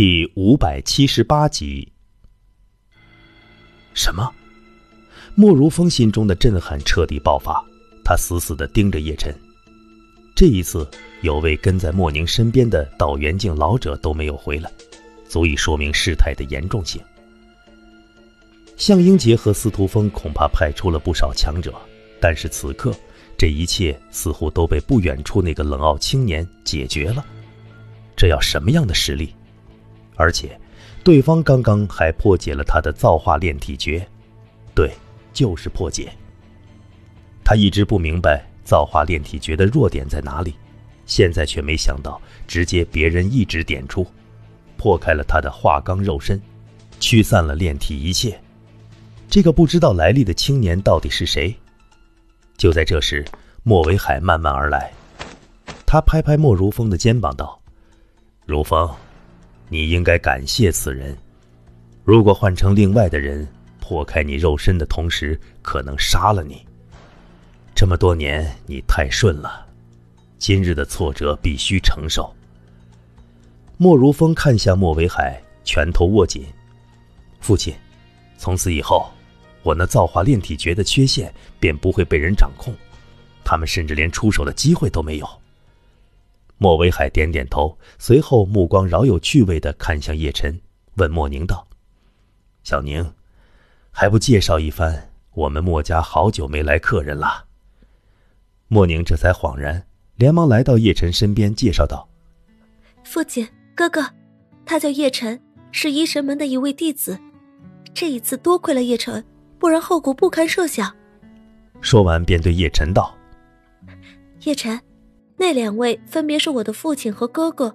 第五百七十八集。什么？莫如风心中的震撼彻底爆发，他死死的盯着叶晨。这一次，有位跟在莫宁身边的道元境老者都没有回来，足以说明事态的严重性。向英杰和司徒风恐怕派出了不少强者，但是此刻，这一切似乎都被不远处那个冷傲青年解决了。这要什么样的实力？而且，对方刚刚还破解了他的造化炼体诀，对，就是破解。他一直不明白造化炼体诀的弱点在哪里，现在却没想到直接别人一指点出，破开了他的化钢肉身，驱散了炼体一切。这个不知道来历的青年到底是谁？就在这时，莫维海慢慢而来，他拍拍莫如风的肩膀道：“如风。”你应该感谢此人。如果换成另外的人，破开你肉身的同时，可能杀了你。这么多年，你太顺了，今日的挫折必须承受。莫如风看向莫维海，拳头握紧。父亲，从此以后，我那造化炼体诀的缺陷便不会被人掌控，他们甚至连出手的机会都没有。莫维海点点头，随后目光饶有趣味的看向叶晨，问莫宁道：“小宁，还不介绍一番？我们莫家好久没来客人了。”莫宁这才恍然，连忙来到叶晨身边，介绍道：“父亲，哥哥，他叫叶晨，是医神门的一位弟子。这一次多亏了叶晨，不然后果不堪设想。”说完，便对叶晨道：“叶晨。”那两位分别是我的父亲和哥哥，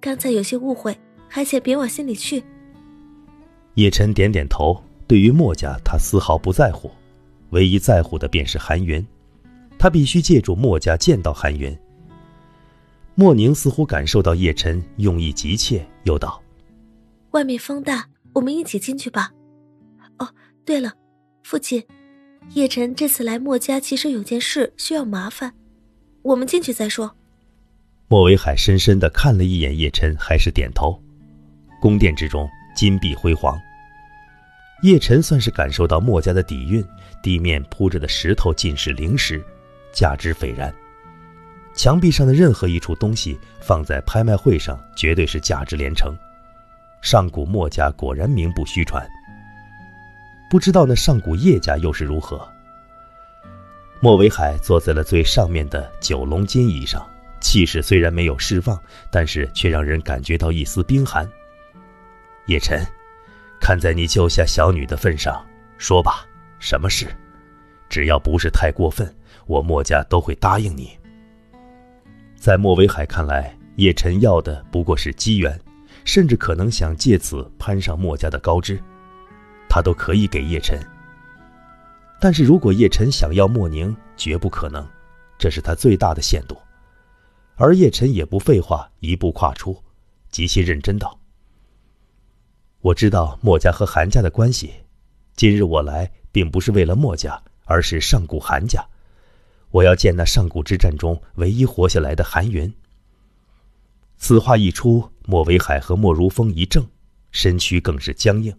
刚才有些误会，还请别往心里去。叶晨点点头，对于墨家，他丝毫不在乎，唯一在乎的便是韩元，他必须借助墨家见到韩元。莫宁似乎感受到叶晨用意急切，又道：“外面风大，我们一起进去吧。哦，对了，父亲，叶晨这次来墨家，其实有件事需要麻烦。”我们进去再说。莫维海深深的看了一眼叶辰，还是点头。宫殿之中金碧辉煌。叶辰算是感受到墨家的底蕴，地面铺着的石头尽是灵石，价值斐然。墙壁上的任何一处东西放在拍卖会上，绝对是价值连城。上古墨家果然名不虚传。不知道那上古叶家又是如何？莫维海坐在了最上面的九龙金椅上，气势虽然没有释放，但是却让人感觉到一丝冰寒。叶晨，看在你救下小女的份上，说吧，什么事？只要不是太过分，我莫家都会答应你。在莫维海看来，叶晨要的不过是机缘，甚至可能想借此攀上莫家的高枝，他都可以给叶晨。但是如果叶晨想要莫宁，绝不可能，这是他最大的限度。而叶晨也不废话，一步跨出，极其认真道：“我知道墨家和韩家的关系，今日我来并不是为了墨家，而是上古韩家。我要见那上古之战中唯一活下来的韩云。”此话一出，莫维海和莫如风一怔，身躯更是僵硬。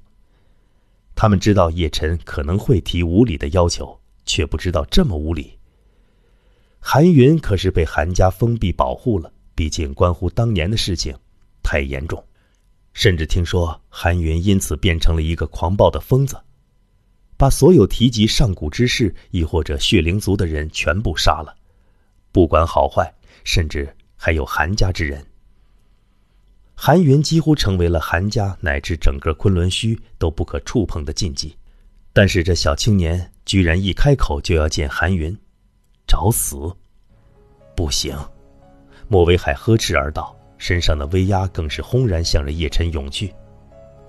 他们知道叶晨可能会提无理的要求，却不知道这么无理。韩云可是被韩家封闭保护了，毕竟关乎当年的事情，太严重。甚至听说韩云因此变成了一个狂暴的疯子，把所有提及上古之事亦或者血灵族的人全部杀了，不管好坏，甚至还有韩家之人。韩云几乎成为了韩家乃至整个昆仑虚都不可触碰的禁忌，但是这小青年居然一开口就要见韩云，找死！不行！莫维海呵斥而道，身上的威压更是轰然向着叶晨涌去。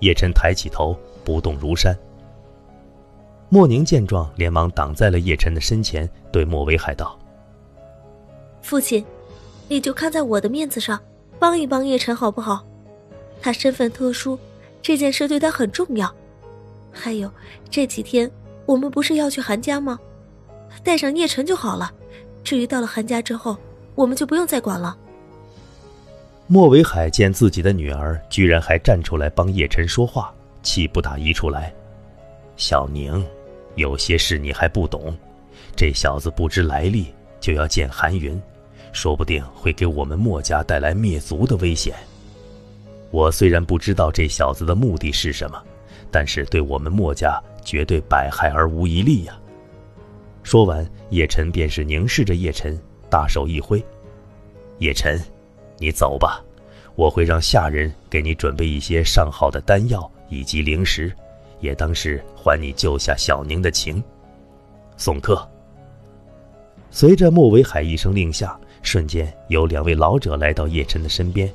叶晨抬起头，不动如山。莫宁见状，连忙挡在了叶晨的身前，对莫维海道：“父亲，你就看在我的面子上。”帮一帮叶晨好不好？他身份特殊，这件事对他很重要。还有这几天我们不是要去韩家吗？带上叶晨就好了。至于到了韩家之后，我们就不用再管了。莫维海见自己的女儿居然还站出来帮叶晨说话，气不打一处来。小宁，有些事你还不懂，这小子不知来历就要见韩云，说不定会给我们墨家带来灭族的危险。我虽然不知道这小子的目的是什么，但是对我们墨家绝对百害而无一利呀。说完，叶晨便是凝视着叶晨，大手一挥：“叶晨。”你走吧，我会让下人给你准备一些上好的丹药以及灵石，也当是还你救下小宁的情。送客。随着莫维海一声令下，瞬间有两位老者来到叶晨的身边，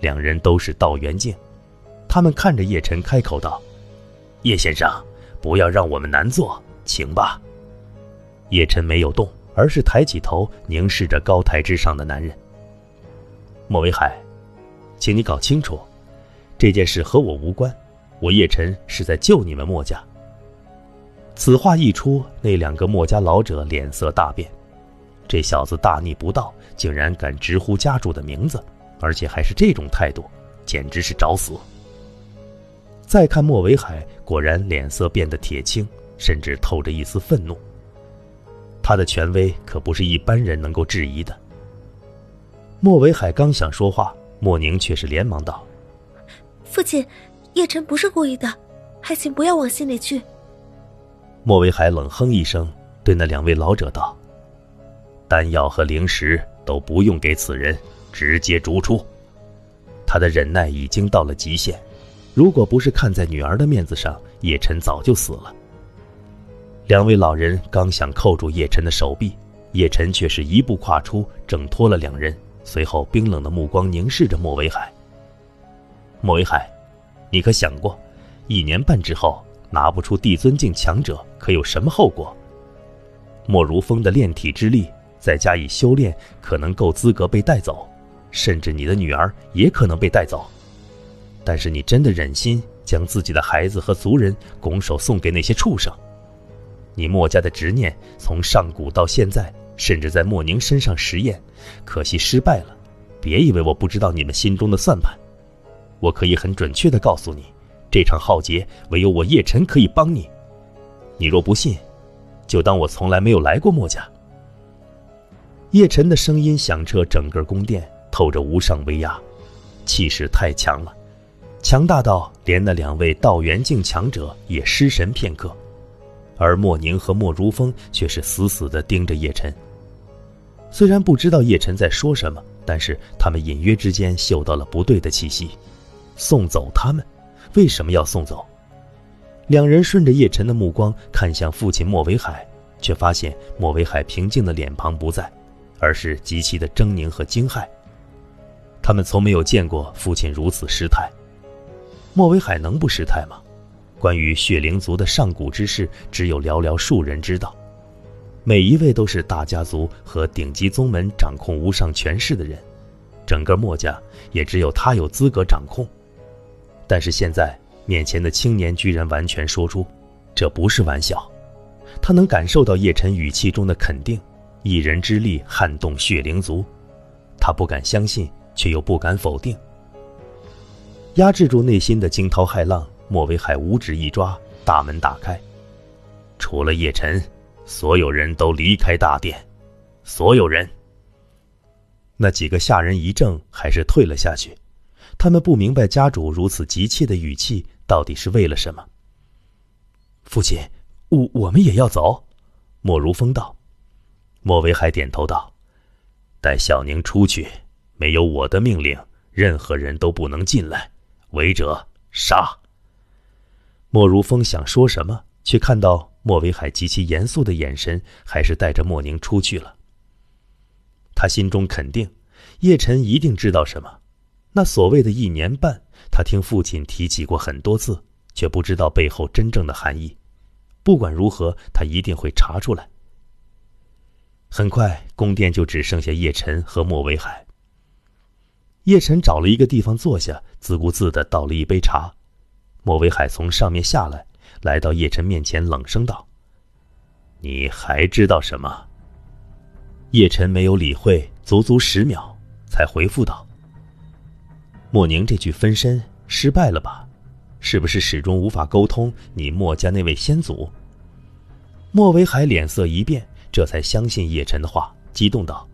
两人都是道元境。他们看着叶晨，开口道：“叶先生，不要让我们难做，请吧。”叶晨没有动，而是抬起头凝视着高台之上的男人。莫维海，请你搞清楚，这件事和我无关。我叶晨是在救你们莫家。此话一出，那两个墨家老者脸色大变。这小子大逆不道，竟然敢直呼家主的名字，而且还是这种态度，简直是找死。再看莫维海，果然脸色变得铁青，甚至透着一丝愤怒。他的权威可不是一般人能够质疑的。莫维海刚想说话，莫宁却是连忙道：“父亲，叶晨不是故意的，还请不要往心里去。”莫维海冷哼一声，对那两位老者道：“丹药和灵石都不用给此人，直接逐出。他的忍耐已经到了极限，如果不是看在女儿的面子上，叶辰早就死了。”两位老人刚想扣住叶辰的手臂，叶辰却是一步跨出，挣脱了两人。随后，冰冷的目光凝视着莫维海。莫维海，你可想过，一年半之后拿不出帝尊境强者，可有什么后果？莫如风的炼体之力，再加以修炼，可能够资格被带走，甚至你的女儿也可能被带走。但是，你真的忍心将自己的孩子和族人拱手送给那些畜生？你墨家的执念，从上古到现在。甚至在莫宁身上实验，可惜失败了。别以为我不知道你们心中的算盘，我可以很准确的告诉你，这场浩劫唯有我叶辰可以帮你。你若不信，就当我从来没有来过墨家。叶晨的声音响彻整个宫殿，透着无上威压，气势太强了，强大到连那两位道元境强者也失神片刻。而莫宁和莫如风却是死死地盯着叶晨。虽然不知道叶晨在说什么，但是他们隐约之间嗅到了不对的气息。送走他们？为什么要送走？两人顺着叶晨的目光看向父亲莫维海，却发现莫维海平静的脸庞不在，而是极其的狰狞和惊骇。他们从没有见过父亲如此失态。莫维海能不失态吗？关于血灵族的上古之事，只有寥寥数人知道。每一位都是大家族和顶级宗门掌控无上权势的人，整个墨家也只有他有资格掌控。但是现在面前的青年居然完全说出，这不是玩笑。他能感受到叶晨语气中的肯定，一人之力撼动血灵族，他不敢相信，却又不敢否定。压制住内心的惊涛骇浪。莫维海五指一抓，大门打开，除了叶晨，所有人都离开大殿。所有人。那几个下人一怔，还是退了下去。他们不明白家主如此急切的语气到底是为了什么。父亲，我我们也要走。莫如风道。莫维海点头道：“带小宁出去，没有我的命令，任何人都不能进来。违者杀。”莫如风想说什么，却看到莫维海极其严肃的眼神，还是带着莫宁出去了。他心中肯定，叶晨一定知道什么。那所谓的一年半，他听父亲提起过很多次，却不知道背后真正的含义。不管如何，他一定会查出来。很快，宫殿就只剩下叶晨和莫维海。叶晨找了一个地方坐下，自顾自地倒了一杯茶。莫维海从上面下来，来到叶晨面前，冷声道：“你还知道什么？”叶晨没有理会，足足十秒，才回复道：“莫宁这具分身失败了吧？是不是始终无法沟通你莫家那位先祖？莫维海脸色一变，这才相信叶晨的话，激动道：“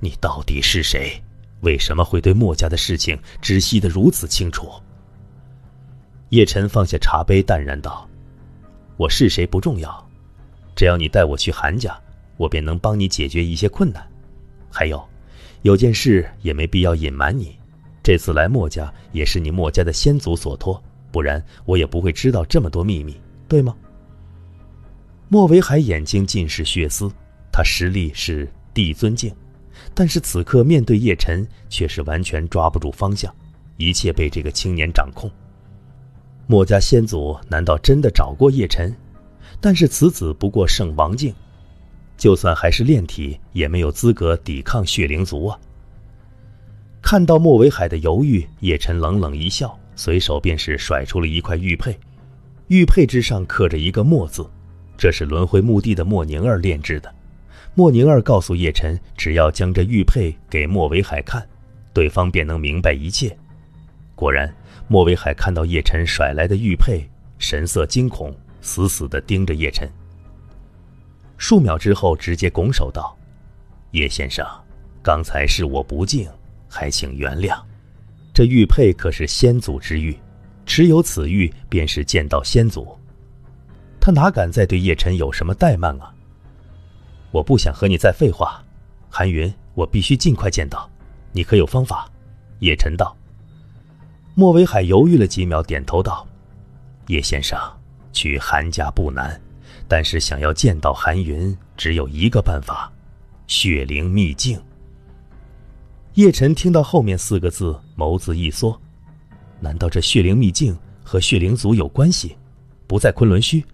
你到底是谁？为什么会对墨家的事情知悉的如此清楚？”叶晨放下茶杯，淡然道：“我是谁不重要，只要你带我去韩家，我便能帮你解决一些困难。还有，有件事也没必要隐瞒你，这次来墨家也是你墨家的先祖所托。”不然我也不会知道这么多秘密，对吗？莫维海眼睛尽是血丝，他实力是帝尊境，但是此刻面对叶晨却是完全抓不住方向，一切被这个青年掌控。墨家先祖难道真的找过叶晨？但是此子不过圣王境，就算还是炼体，也没有资格抵抗血灵族啊！看到莫维海的犹豫，叶晨冷冷一笑。随手便是甩出了一块玉佩，玉佩之上刻着一个“墨”字，这是轮回墓地的莫宁儿炼制的。莫宁儿告诉叶晨，只要将这玉佩给莫维海看，对方便能明白一切。果然，莫维海看到叶晨甩来的玉佩，神色惊恐，死死地盯着叶晨。数秒之后，直接拱手道：“叶先生，刚才是我不敬，还请原谅。”这玉佩可是先祖之玉，持有此玉便是见到先祖。他哪敢再对叶晨有什么怠慢啊？我不想和你再废话，韩云，我必须尽快见到。你可有方法？叶晨道。莫维海犹豫了几秒，点头道：“叶先生，去韩家不难，但是想要见到韩云，只有一个办法——血灵秘境。”叶晨听到后面四个字，眸子一缩，难道这血灵秘境和血灵族有关系？不在昆仑虚？